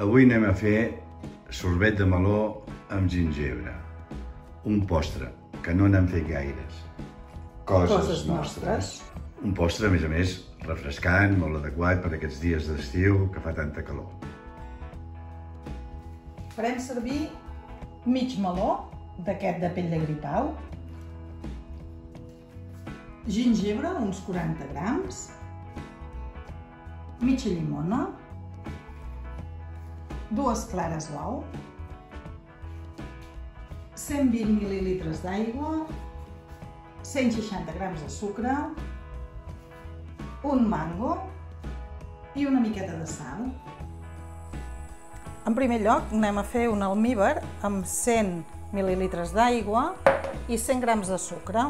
Avui anem a fer sorbet de meló amb gingebre. Un postre, que no n'han fet gaires. Coses, Coses nostres. Un postre, a més a més, refrescant, molt adequat per aquests dies d'estiu que fa tanta calor. Farem servir mig meló, d'aquest de pell de gripau, gingebre, uns 40 grams, mitja llimona, dues clares d'ou, 120 mil·lilitres d'aigua, 160 grams de sucre, un mango i una miqueta de sal. En primer lloc anem a fer un almíbar amb 100 mil·lilitres d'aigua i 100 grams de sucre.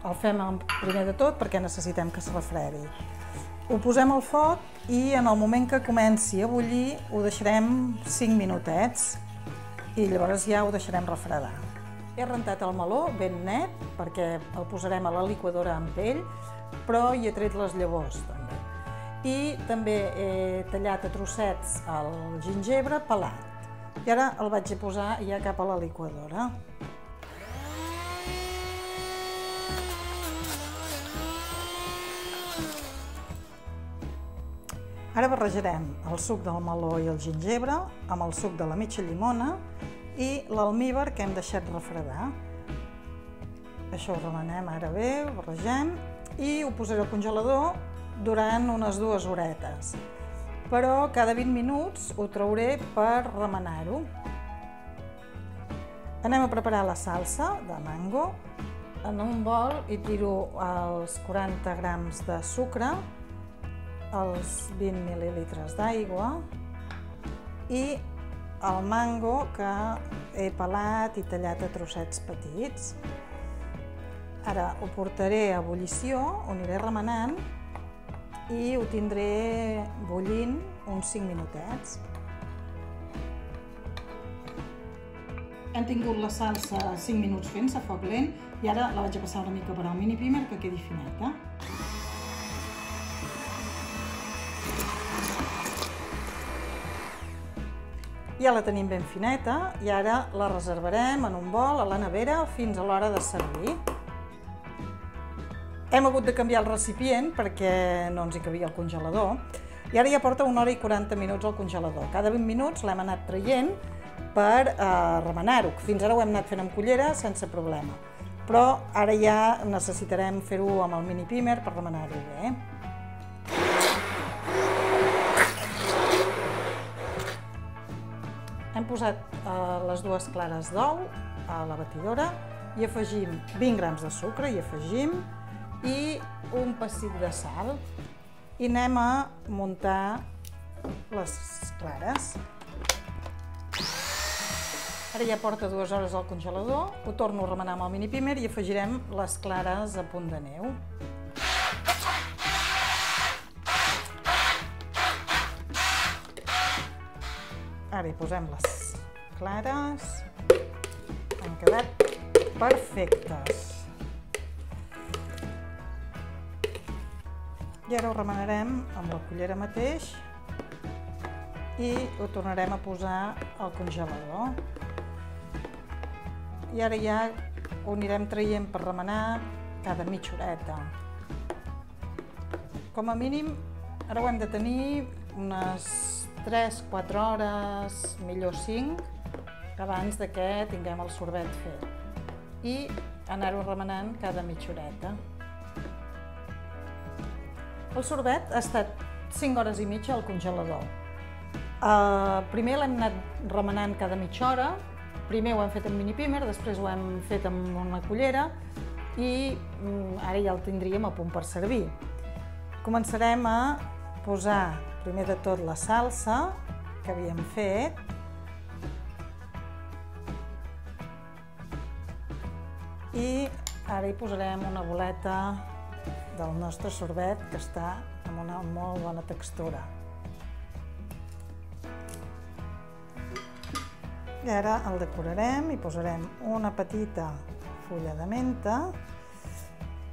El fem primer de tot perquè necessitem que es refredi. Ho posem al foc i en el moment que comenci a bullir ho deixarem 5 minutets i llavors ja ho deixarem refredar. He rentat el meló ben net perquè el posarem a la liquadora amb pell, però hi he tret les llavors també. I també he tallat a trossets el gingebre pelat. I ara el vaig a posar ja cap a la liquadora. Ara barrejarem el suc del meló i el gingebre amb el suc de la mitja llimona i l'almíbar que hem deixat refredar. Això ho remenem ara bé, ho barregem i ho posaré al congelador durant unes dues horetes. Però cada 20 minuts ho trauré per remenar-ho. Anem a preparar la salsa de mango. En un bol hi tiro els 40 grams de sucre, els 20 mil·lilitres d'aigua i el mango que he pelat i tallat a trossets petits. Ara ho portaré a ebullició, ho aniré remenant i ho tindré bullint uns 5 minutets. Hem tingut la salsa 5 minuts fent-se a foc lent i ara la vaig a passar una mica per al mini primer que quedi fineta. Ja la tenim ben fineta i ara la reservarem en un bol a la nevera fins a l'hora de servir. Hem hagut de canviar el recipient perquè no ens hi cabia el congelador i ara ja porta una hora i 40 minuts al congelador. Cada 20 minuts l'hem anat traient per eh, remenar-ho. Fins ara ho hem anat fent amb cullera sense problema. Però ara ja necessitarem fer-ho amb el mini primer per remenar-ho bé. Hem posat eh, les dues clares d'ou a la batidora i afegim 20 grams de sucre i afegim i un pessic de sal i anem a muntar les clares. Ara ja porta dues hores al congelador, ho torno a remenar amb el mini primer i afegirem les clares a punt de neu. Ara hi posem les clares. Han quedat perfectes. I ara ho remenarem amb la cullera mateix i ho tornarem a posar al congelador. I ara ja ho anirem traient per remenar cada mitja horeta. Com a mínim, ara ho hem de tenir unes 3-4 hores, millor 5, abans de que tinguem el sorbet fet. I anar-ho remenant cada mitja horeta. El sorbet ha estat 5 hores i mitja al congelador. Uh, primer l'hem anat remenant cada mitja hora, primer ho hem fet amb mini primer, després ho hem fet amb una cullera i um, ara ja el tindríem a punt per servir. Començarem a posar primer de tot la salsa que havíem fet i ara hi posarem una boleta del nostre sorbet que està amb una molt bona textura. I ara el decorarem i posarem una petita fulla de menta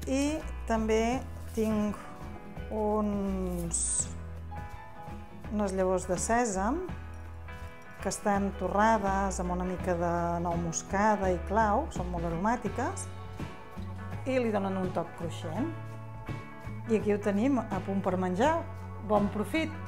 i també tinc uns unes llavors de sèsam que estan torrades amb una mica de nou moscada i clau, són molt aromàtiques, i li donen un toc cruixent. I aquí ho tenim, a punt per menjar. Bon profit!